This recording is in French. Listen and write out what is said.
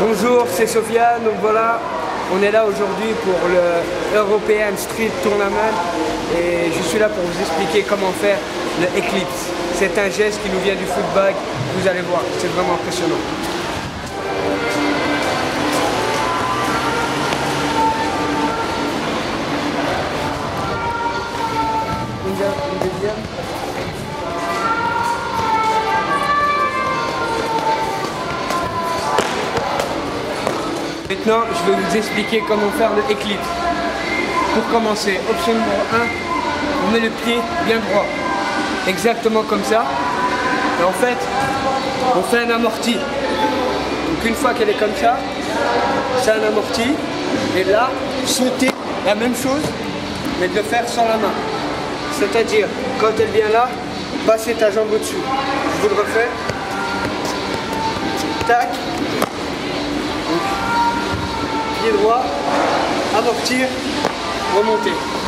Bonjour, c'est Sofiane. Donc voilà, on est là aujourd'hui pour le European Street Tournament et je suis là pour vous expliquer comment faire le Eclipse. C'est un geste qui nous vient du football, vous allez voir, c'est vraiment impressionnant. Maintenant, je vais vous expliquer comment faire le Eclipse. Pour commencer, option numéro 1, on met le pied bien droit. Exactement comme ça. Et en fait, on fait un amorti. Donc une fois qu'elle est comme ça, c'est un amorti. Et là, sauter la même chose, mais de le faire sans la main. C'est-à-dire, quand elle vient là, passer ta jambe au-dessus. Je vous le refais. Tac, droit, amortir, remonter.